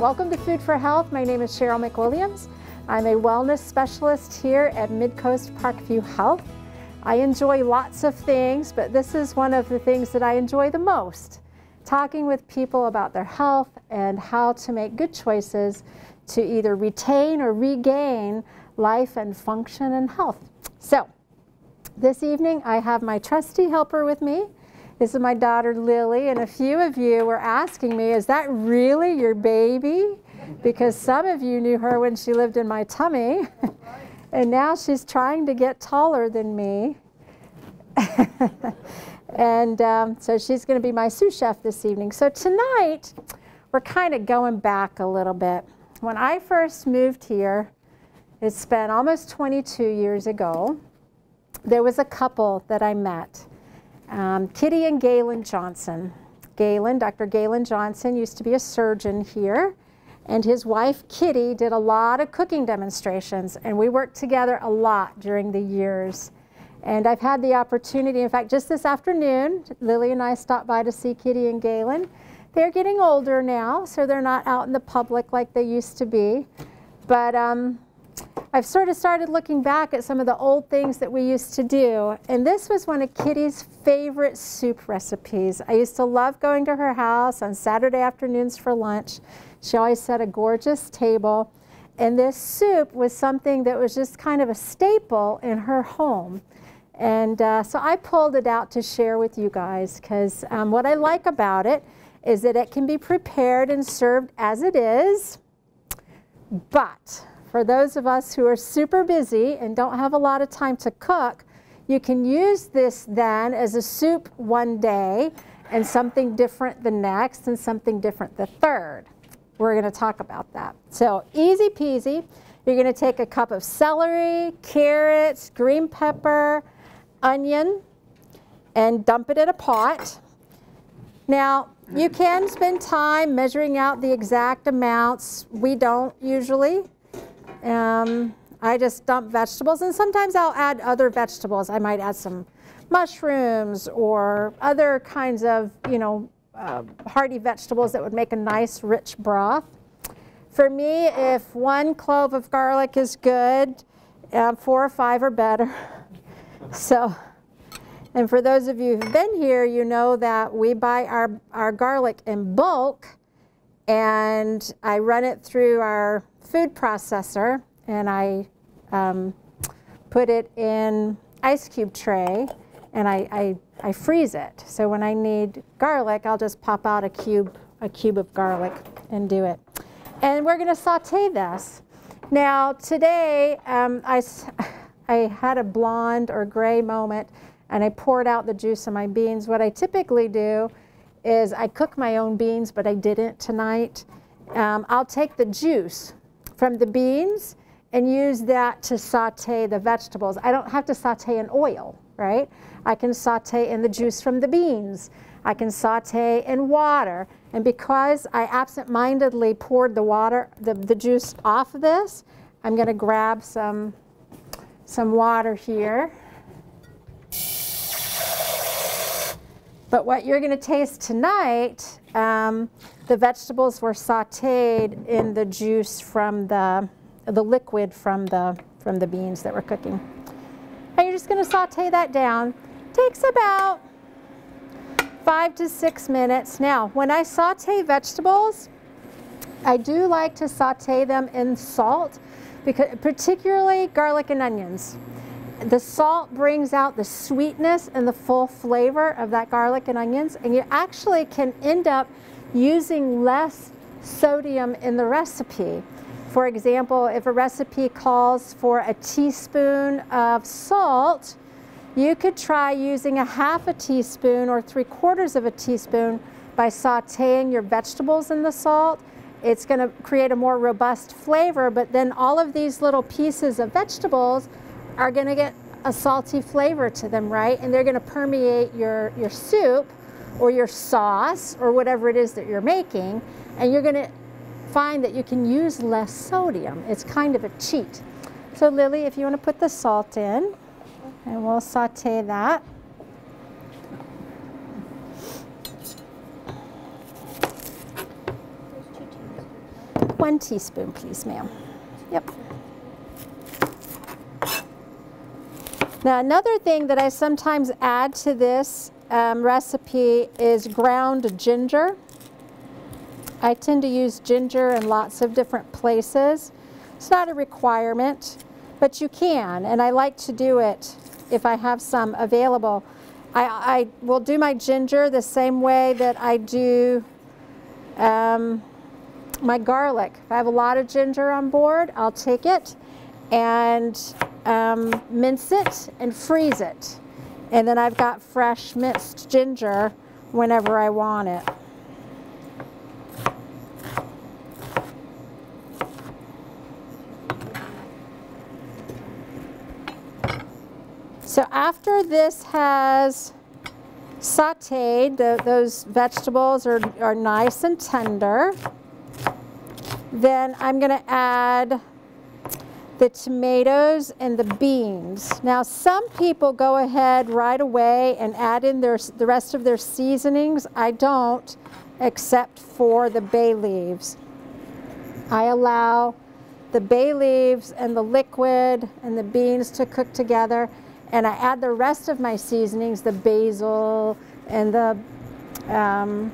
Welcome to Food for Health. My name is Sheryl McWilliams. I'm a wellness specialist here at Midcoast Parkview Health. I enjoy lots of things, but this is one of the things that I enjoy the most. Talking with people about their health and how to make good choices to either retain or regain life and function and health. So, this evening I have my trusty helper with me. This is my daughter Lily, and a few of you were asking me, is that really your baby? Because some of you knew her when she lived in my tummy, and now she's trying to get taller than me. and um, so she's going to be my sous chef this evening. So tonight, we're kind of going back a little bit. When I first moved here, it's been almost 22 years ago, there was a couple that I met um, Kitty and Galen Johnson. Galen, Dr. Galen Johnson used to be a surgeon here, and his wife Kitty did a lot of cooking demonstrations, and we worked together a lot during the years. And I've had the opportunity, in fact, just this afternoon, Lily and I stopped by to see Kitty and Galen. They're getting older now, so they're not out in the public like they used to be. But um, I've sort of started looking back at some of the old things that we used to do, and this was one of Kitty's favorite soup recipes. I used to love going to her house on Saturday afternoons for lunch. She always set a gorgeous table, and this soup was something that was just kind of a staple in her home. And uh, so I pulled it out to share with you guys because um, what I like about it is that it can be prepared and served as it is, but for those of us who are super busy and don't have a lot of time to cook, you can use this then as a soup one day and something different the next and something different the third. We're going to talk about that. So easy peasy. You're going to take a cup of celery, carrots, green pepper, onion, and dump it in a pot. Now, you can spend time measuring out the exact amounts. We don't usually. Um, I just dump vegetables and sometimes I'll add other vegetables. I might add some mushrooms or other kinds of, you know, uh, hearty vegetables that would make a nice rich broth. For me, if one clove of garlic is good, um, four or five are better. So, and for those of you who've been here, you know that we buy our, our garlic in bulk and I run it through our food processor and I um, put it in ice cube tray and I, I, I, freeze it. So when I need garlic, I'll just pop out a cube, a cube of garlic and do it. And we're gonna saute this. Now today, um, I, I had a blonde or gray moment and I poured out the juice of my beans. What I typically do is I cook my own beans, but I didn't tonight. Um, I'll take the juice from the beans and use that to saute the vegetables. I don't have to saute in oil, right? I can saute in the juice from the beans. I can saute in water. And because I absent-mindedly poured the water, the, the juice off of this, I'm gonna grab some, some water here. But what you're gonna taste tonight um, the vegetables were sauteed in the juice from the, the liquid from the, from the beans that we're cooking. And you're just gonna saute that down. Takes about five to six minutes. Now, when I saute vegetables, I do like to saute them in salt, because particularly garlic and onions. The salt brings out the sweetness and the full flavor of that garlic and onions, and you actually can end up using less sodium in the recipe. For example, if a recipe calls for a teaspoon of salt, you could try using a half a teaspoon or three quarters of a teaspoon by sauteing your vegetables in the salt. It's going to create a more robust flavor, but then all of these little pieces of vegetables are going to get a salty flavor to them, right? And they're going to permeate your, your soup or your sauce or whatever it is that you're making, and you're going to find that you can use less sodium. It's kind of a cheat. So Lily, if you want to put the salt in, and we'll saute that. one teaspoon, please, ma'am. Yep. Now another thing that I sometimes add to this um, recipe is ground ginger. I tend to use ginger in lots of different places. It's not a requirement, but you can, and I like to do it if I have some available. I, I will do my ginger the same way that I do um, my garlic. If I have a lot of ginger on board, I'll take it and um, mince it and freeze it. And then I've got fresh minced ginger whenever I want it. So after this has sauteed, the, those vegetables are, are nice and tender, then I'm going to add the tomatoes and the beans. Now some people go ahead right away and add in their, the rest of their seasonings. I don't, except for the bay leaves. I allow the bay leaves and the liquid and the beans to cook together and I add the rest of my seasonings, the basil and the um,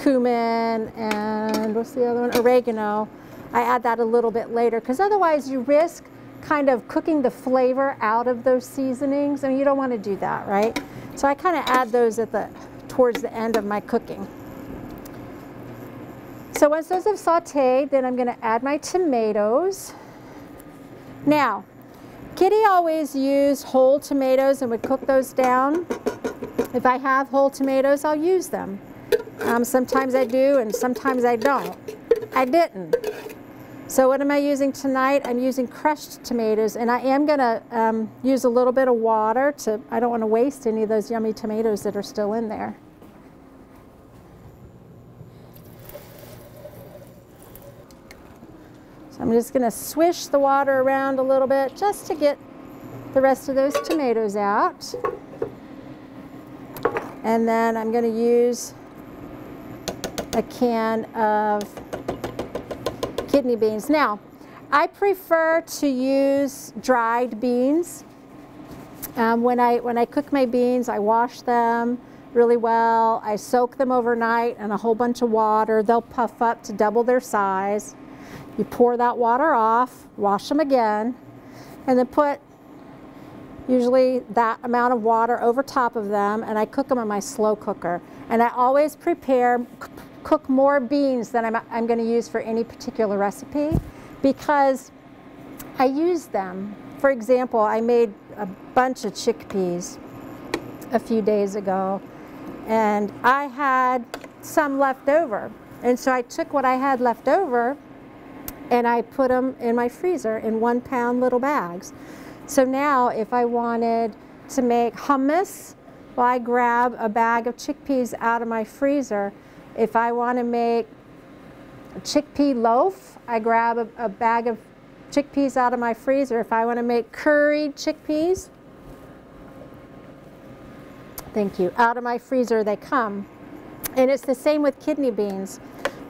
cumin and what's the other one, oregano. I add that a little bit later because otherwise you risk kind of cooking the flavor out of those seasonings and you don't want to do that, right? So I kind of add those at the towards the end of my cooking. So once those have sauteed, then I'm going to add my tomatoes. Now, Kitty always used whole tomatoes and would cook those down. If I have whole tomatoes, I'll use them. Um, sometimes I do and sometimes I don't. I didn't. So what am I using tonight? I'm using crushed tomatoes and I am going to um, use a little bit of water to, I don't want to waste any of those yummy tomatoes that are still in there. So I'm just going to swish the water around a little bit just to get the rest of those tomatoes out. And then I'm going to use a can of kidney beans. Now, I prefer to use dried beans. Um, when, I, when I cook my beans, I wash them really well. I soak them overnight in a whole bunch of water. They'll puff up to double their size. You pour that water off, wash them again, and then put usually that amount of water over top of them, and I cook them in my slow cooker. And I always prepare cook more beans than I'm, I'm going to use for any particular recipe because I use them. For example, I made a bunch of chickpeas a few days ago and I had some left over. And so I took what I had left over and I put them in my freezer in one pound little bags. So now if I wanted to make hummus, well, I grab a bag of chickpeas out of my freezer if I want to make a chickpea loaf, I grab a, a bag of chickpeas out of my freezer. If I want to make curried chickpeas, thank you, out of my freezer they come. And it's the same with kidney beans.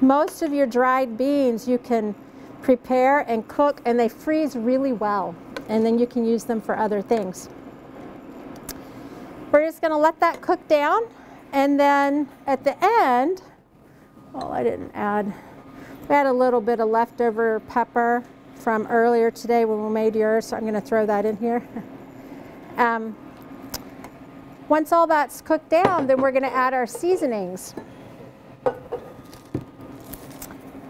Most of your dried beans you can prepare and cook and they freeze really well. And then you can use them for other things. We're just going to let that cook down. And then at the end, well, I didn't add. We had a little bit of leftover pepper from earlier today when we made yours, so I'm going to throw that in here. um, once all that's cooked down, then we're going to add our seasonings.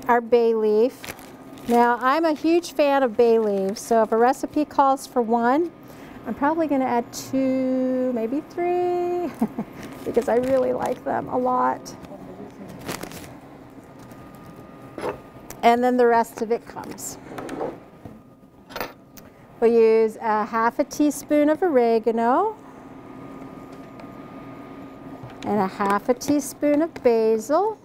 Our bay leaf. Now, I'm a huge fan of bay leaves, so if a recipe calls for one, I'm probably going to add two, maybe three, because I really like them a lot. And then the rest of it comes. We'll use a half a teaspoon of oregano and a half a teaspoon of basil.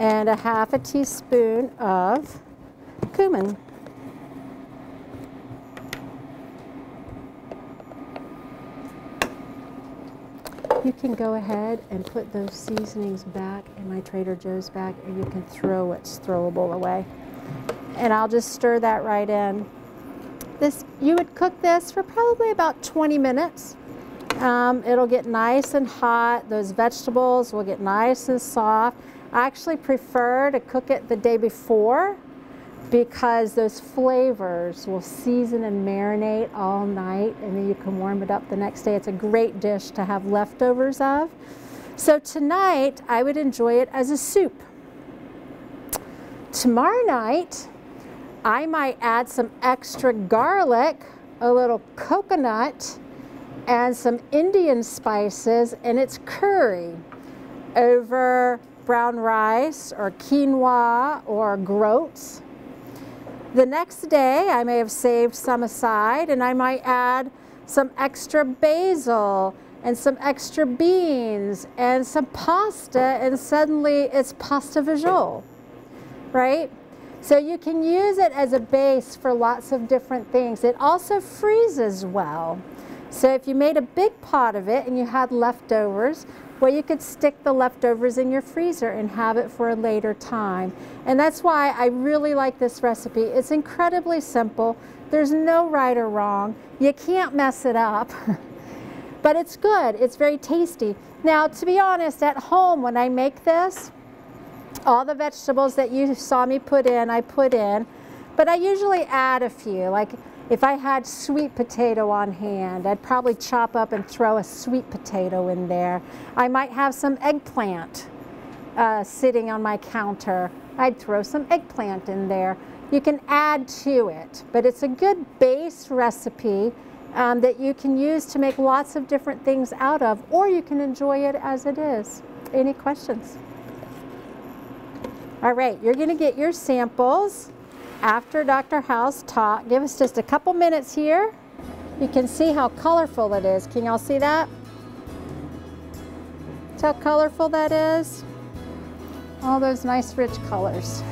and a half a teaspoon of cumin. You can go ahead and put those seasonings back in my Trader Joe's bag and you can throw what's throwable away. And I'll just stir that right in. This, you would cook this for probably about 20 minutes. Um, it'll get nice and hot. Those vegetables will get nice and soft. I actually prefer to cook it the day before because those flavors will season and marinate all night and then you can warm it up the next day. It's a great dish to have leftovers of. So tonight I would enjoy it as a soup. Tomorrow night I might add some extra garlic, a little coconut, and some Indian spices and it's curry over brown rice or quinoa or groats the next day, I may have saved some aside and I might add some extra basil and some extra beans and some pasta and suddenly it's pasta visual, right? So you can use it as a base for lots of different things. It also freezes well. So if you made a big pot of it and you had leftovers, well, you could stick the leftovers in your freezer and have it for a later time. And that's why I really like this recipe. It's incredibly simple. There's no right or wrong. You can't mess it up. but it's good. It's very tasty. Now, to be honest, at home when I make this, all the vegetables that you saw me put in, I put in. But I usually add a few. Like if I had sweet potato on hand, I'd probably chop up and throw a sweet potato in there. I might have some eggplant uh, sitting on my counter. I'd throw some eggplant in there. You can add to it, but it's a good base recipe um, that you can use to make lots of different things out of, or you can enjoy it as it is. Any questions? All right, you're gonna get your samples after Dr. House taught. Give us just a couple minutes here. You can see how colorful it is. Can y'all see that? See how colorful that is? All those nice rich colors.